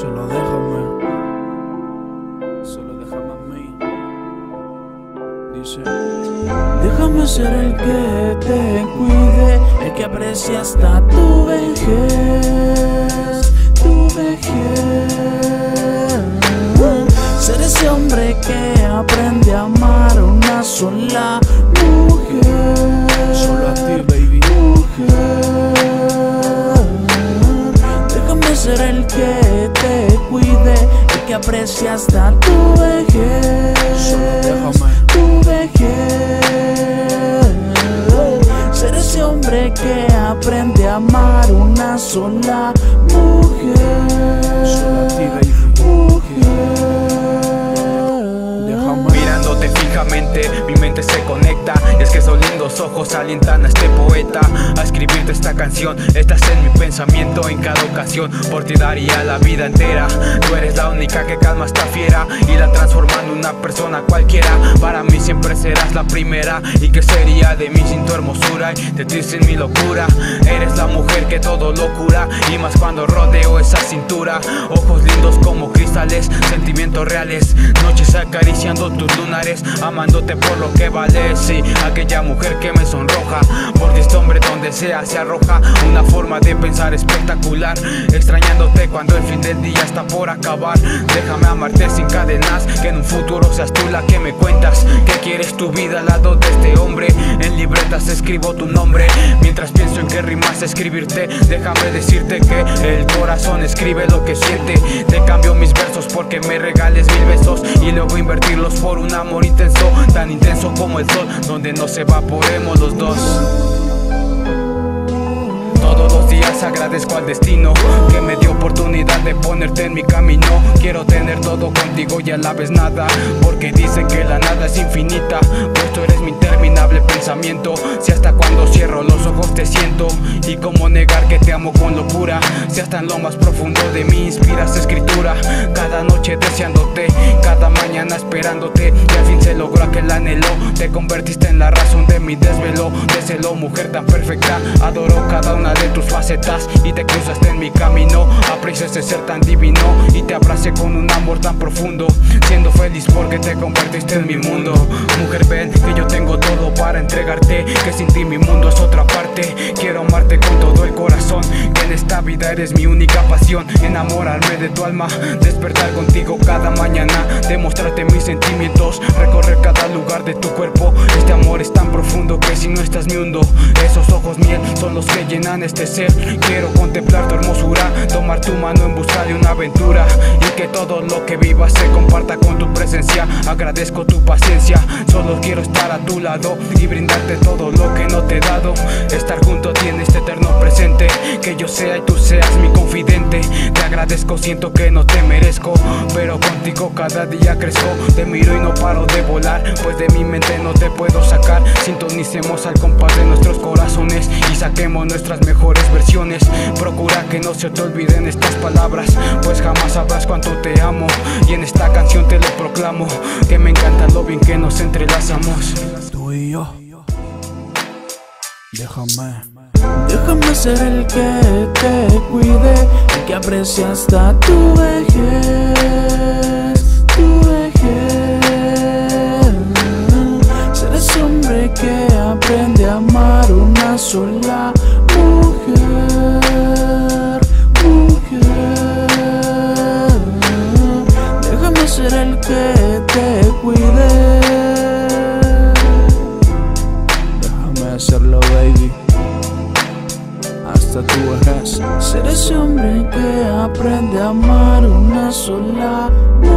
Solo déjame, solo déjame a mí. Dice, déjame ser el que te cuide, el que aprecia hasta tu vejez, tu vejez. Ser ese hombre que aprende a amar una sola mujer. Que aprecia hasta tu vejez. Tu vejez. Ser ese hombre que aprende a amar una sola mujer. Mujer. Mi mente se conecta. Y es que esos lindos ojos alientan a este poeta a escribirte esta canción. Estás en mi pensamiento en cada ocasión. Por ti daría la vida entera. Tú eres la única que calma esta fiera y la transforma en una persona cualquiera. Para mí siempre serás la primera. ¿Y qué sería de mí sin tu hermosura y de ti sin mi locura? Eres la mujer que todo lo cura y más cuando rodeo esa cintura. Ojos lindos sentimientos reales. Noches acariciando tus lunares, amándote por lo que vales. Sí, aquella mujer que me sonroja. Por este hombre donde sea se arroja una forma de pensar espectacular. Extrañándote cuando el fin del día está por acabar. Déjame amarte sin cadenas, que en un futuro seas tú la que me cuentas. Que quieres tu vida al lado de este hombre. En libretas escribo tu nombre. Mientras pienso en qué rimas escribirte, déjame decirte que el corazón escribe lo que siente. Te cambio mis versos porque me regales mil besos y luego invertirlos por un amor intenso, tan intenso como el sol, donde nos evaporemos los dos. Todos los días agradezco al destino que me dio oportunidad de ponerte en mi camino. Quiero tener todo contigo y a la vez nada, porque dicen que la nada es infinita. Pues tú eres mi interminable pensamiento. Si hasta cuando y cómo negar que te amo con locura. Si hasta en lo más profundo de mí inspiras escritura. Cada noche deseándote, cada mañana esperándote, y al fin se logró aquel anhelo. Te convertiste en la razón de mi desvelo. Deselo, mujer tan perfecta, adoro cada una de tus facetas y te cruzaste en mi camino. Aprecio ese ser tan divino y te abracé con un amor tan profundo. Siendo feliz porque te convertiste en mi mundo. Mujer, ven que yo tengo todo para entregarte. Que sin ti mi mundo es otra parte. Quiero amarte con todo el corazón. Que en esta vida eres mi única pasión. Enamorarme de tu alma, despertar contigo cada mañana. Demostrarte mis sentimientos, recorrer cada lugar de tu cuerpo. Este amor es tan profundo que si no estás me hundo. Esos ojos miel son los que llenan este ser. Quiero contemplar tu hermosura, tomar tu mano en busca de una aventura y que todo lo que vivas se comparta con. Agradezco tu paciencia, solo quiero estar a tu lado y brindarte todo lo que no te he dado. Estar junto a este eterno presente, que yo sea y tú seas mi confidente. Te agradezco, siento que no te merezco, pero contigo cada día crezco. Te miro y no paro de volar, pues de mi mente no te puedo sacar. Sintonicemos al compás de nuestros corazones y saquemos nuestras mejores versiones. Procura que no se te olviden estas palabras, sabrás cuánto te amo. Y en esta canción te lo proclamo, que me encanta lo bien que nos entrelazamos. Tú y yo. Déjame. Déjame ser el que te cuide, el que aprecia hasta tu vejez, aprende amar una sola.